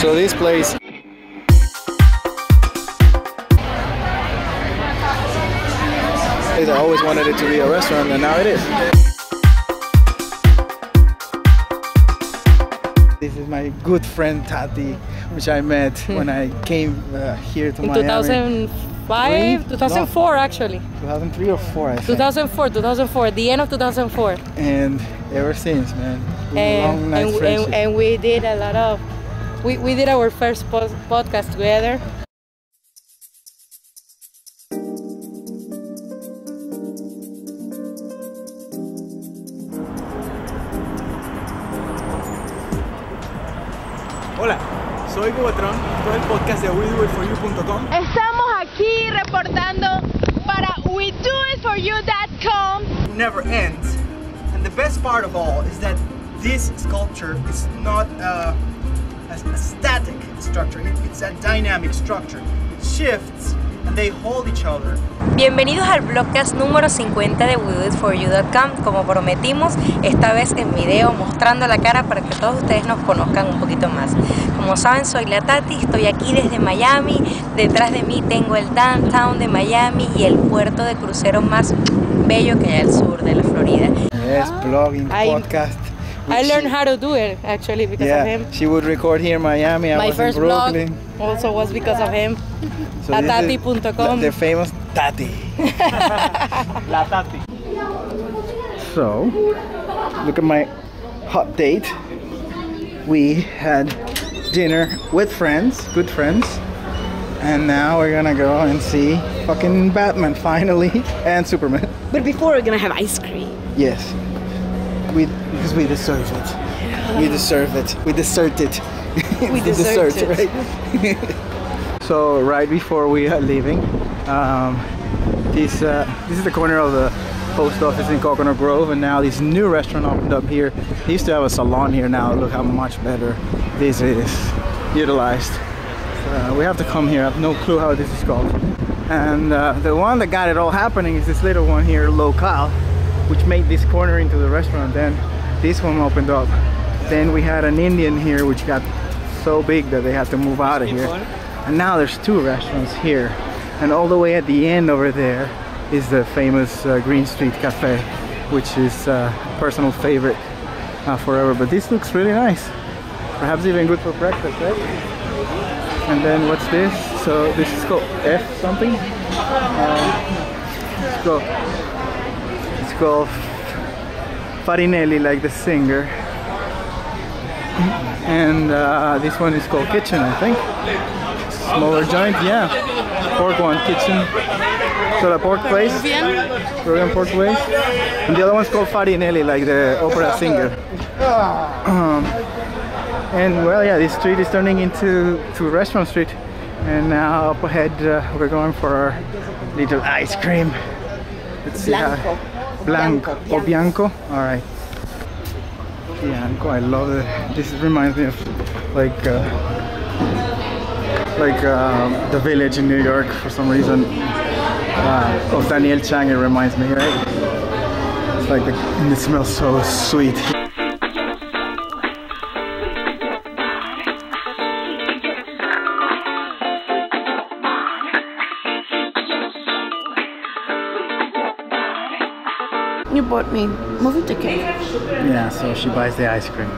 So this place I always wanted it to be a restaurant and now it is. This is my good friend Tati, which I met when I came uh, here to In Miami. 2005, Three? 2004 actually. 2003 or 4 I think. 2004, 2004, the end of 2004. And ever since, man. Long, And, nice and, and, and we did a lot of, we, we did our first pos- podcast together. Hola, soy Gubatron, todo el podcast de WeDoItForYou.com. Estamos aquí reportando para WeDoItForYou.com. never ends. And the best part of all is that this sculpture is not uh, a, a static structure, it- it's a dynamic structure. It shifts and they hold each other. Bienvenidos al blogcast número 50 de WeDoItForYou.com Como prometimos, esta vez en video mostrando la cara para que todos ustedes nos conozcan un poquito más. Como saben, soy la Tati, estoy aquí desde Miami. Detrás de mí tengo el downtown de Miami y el puerto de cruceros más bello que hay al sur de la Florida. Yes, blogging, podcast. I learned how to do it actually because of Yeah, him. she would record here in Miami. I My was first in blog also was because of him. So this is latati.com. The, the famous Tati. La Tati. So, look at my hot date. We had dinner with friends, good friends. And now we're gonna go and see fucking Batman finally and Superman. But before we're gonna have ice cream. Yes. We because we deserve it. We deserve it. We deserve it. we deserved it. right? so right before we are leaving, um, this uh, this is the corner of the post office in Coconut Grove, and now this new restaurant opened up here. They used to have a salon here. Now look how much better this is utilized. Uh, we have to come here. I have no clue how this is called. And uh, the one that got it all happening is this little one here, Local, which made this corner into the restaurant. Then this one opened up. Then we had an Indian here, which got so big that they had to move out of here. And now there's two restaurants here. And all the way at the end over there is the famous uh, Green Street Cafe, which is uh, a personal favorite uh, forever. But this looks really nice. Perhaps even good for breakfast, right? And then what's this? So this is called F something. Uh, it's called it's called Farinelli, like the singer. And uh, this one is called Kitchen, I think. Smaller joint, yeah. Pork one, Kitchen. So the pork place, Peruvian pork place. And the other one's called Farinelli, like the opera singer. Um, and well, yeah, this street is turning into to Restaurant Street. And now up ahead, uh, we're going for our little ice cream. Let's see how- Blanco. Or Bianco? All right. Bianco, I love it. This reminds me of like uh, like uh, the village in New York for some reason. Uh, of Daniel Chang, it reminds me, right? It's like the, it smells so sweet. You bought me movie ticket. Yeah, so she buys the ice cream.